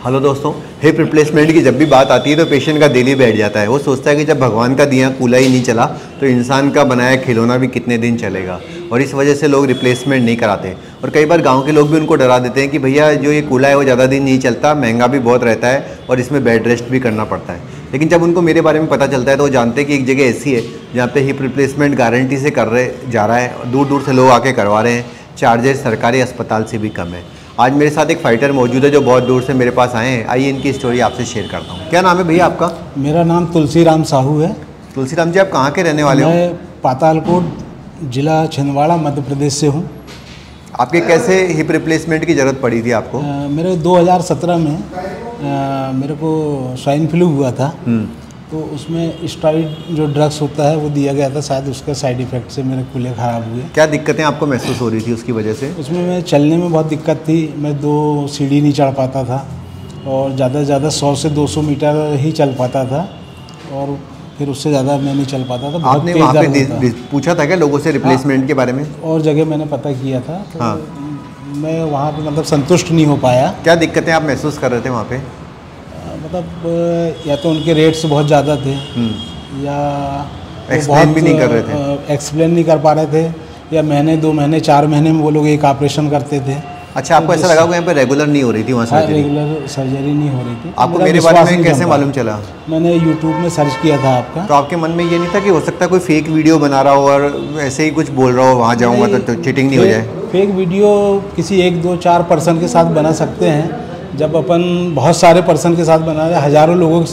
Hello दोस्तों hip replacement की जब भी बात आती है तो पेशेंट का दिल ही बैठ जाता है। वो सोचता है कि जब भगवान का दिया कूला ही नहीं चला तो इंसान का बनाया खिलौना भी कितने दिन चलेगा? और इस वजह से लोग रिप्लेसमेंट नहीं कराते। और कई बार गाँव के लोग भी उनको डरा देते हैं कि भैया, जो ये कूला है वो ज़्यादा दिन नहीं चलता, महँगा भी बहुत रहता है और इसमें बेड रेस्ट भी करना पड़ता है। लेकिन जब उनको मेरे बारे में पता चलता है तो वो जानते हैं कि एक जगह ऐसी है, जहाँ पे हिप रिप्लेसमेंट गारंटी से कर रहे, जा रहा है। दूर दूर से लोग आके करवा रहे हैं। चार्जेस सरकारी अस्पताल से भी कम है। आज मेरे साथ एक फाइटर मौजूद है जो बहुत दूर से मेरे पास आए हैं। आइए इनकी स्टोरी आपसे शेयर करता हूँ। क्या नाम है भैया आपका? मेरा नाम तुलसी राम साहू है। तुलसीराम जी आप कहाँ के रहने वाले हैं? मैं पातालकोट जिला छिंदवाड़ा मध्य प्रदेश से हूँ। आपके कैसे हिप रिप्लेसमेंट की ज़रूरत पड़ी थी आपको? अ, मेरे 2017 में अ, मेरे को स्वाइन फ्लू हुआ था। हम्म, तो उसमें स्टाइड जो ड्रग्स होता है वो दिया गया था शायद उसका साइड इफ़ेक्ट से मेरे कूल्हे ख़राब हुए। क्या दिक्कतें आपको महसूस हो रही थी उसकी वजह से? उसमें मैं चलने में बहुत दिक्कत थी। मैं दो सीढ़ी नहीं चढ़ पाता था और ज़्यादा से ज़्यादा सौ से 200 मीटर ही चल पाता था और फिर उससे ज़्यादा मैं नहीं चल पाता था। आपने वहाँ पे दि- पूछा था क्या लोगों से रिप्लेसमेंट के बारे में? और जगह मैंने पता किया था। तो हाँ। मैं वहाँ पे मतलब संतुष्ट नहीं हो पाया। क्या दिक्कतें आप महसूस कर रहे थे वहाँ पे? अ, मतलब या तो उनके रेट्स बहुत ज़्यादा थे हम्म, या Explain भी नहीं कर रहे थे। एक्सप्लेन नहीं कर पा रहे थे या महीने दो महीने चार महीने में वो लोग एक ऑपरेशन करते थे। अच्छा आपको ऐसा लगा यहाँ पे रेगुलर नहीं हो रही थी वहाँ सर्जरी रेगुलर सर्जरी नहीं हो रही थी। तो आपको मेरे बारे में कैसे मालूम चला? मैंने यूट्यूब में सर्च किया था आपका। तो आपके मन में ये नहीं था कि हो सकता है कोई फेक वीडियो बना रहा हो और ऐसे ही कुछ बोल रहा हो वहाँ जाऊँगा तो, तो चीटिंग नहीं हो जाए? फेक वीडियो किसी एक दो चार पर्सन के साथ बना सकते हैं जब अपन बहुत सारे पर्सन के साथ बना रहे हज़ारों लोगों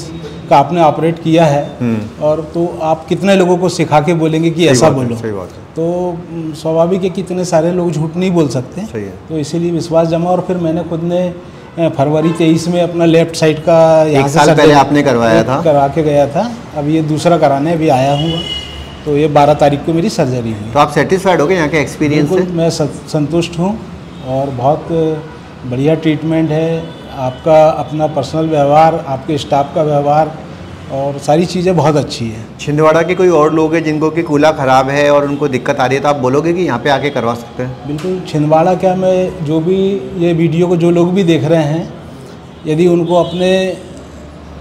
का आपने ऑपरेट किया है हम्म, और तो आप कितने लोगों को सिखा के बोलेंगे कि ऐसा बोलो? सही बात है। तो स्वाभाविक है कि इतने सारे लोग झूठ नहीं बोल सकते। सही है। तो इसीलिए विश्वास जमा और फिर मैंने खुद ने फरवरी तेईस में अपना लेफ़्ट साइड का एक साल पहले आपने करवाया था। करा के गया था। अब ये दूसरा कराने अभी आया हूँ। तो ये बारह तारीख को मेरी सर्जरी हुई। तो आप सेटिस्फाइड हो गए यहाँ के एक्सपीरियंस मैं संतुष्ट हूँ और बहुत बढ़िया ट्रीटमेंट है आपका अपना पर्सनल व्यवहार आपके स्टाफ का व्यवहार और सारी चीज़ें बहुत अच्छी हैं। छिंदवाड़ा के कोई और लोग हैं जिनको कि कूला ख़राब है और उनको दिक्कत आ रही है तो आप बोलोगे कि यहाँ पे आके करवा सकते हैं? बिल्कुल छिंदवाड़ा क्या मैं जो भी ये वीडियो को जो लोग भी देख रहे हैं यदि उनको अपने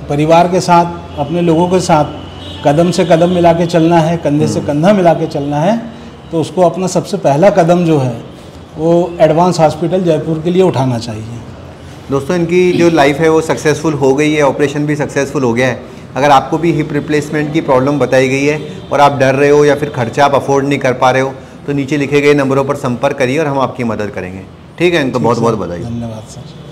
परिवार के साथ अपने लोगों के साथ कदम से कदम मिला के चलना है कंधे से कंधा मिला के चलना है तो उसको अपना सबसे पहला कदम जो है वो एडवांस हॉस्पिटल जयपुर के लिए उठाना चाहिए। दोस्तों इनकी जो लाइफ है वो सक्सेसफुल हो गई है ऑपरेशन भी सक्सेसफुल हो गया है। अगर आपको भी हिप रिप्लेसमेंट की प्रॉब्लम बताई गई है और आप डर रहे हो या फिर खर्चा आप अफोर्ड नहीं कर पा रहे हो तो नीचे लिखे गए नंबरों पर संपर्क करिए और हम आपकी मदद करेंगे। ठीक है इनको बहुत बहुत बधाई। धन्यवाद सर।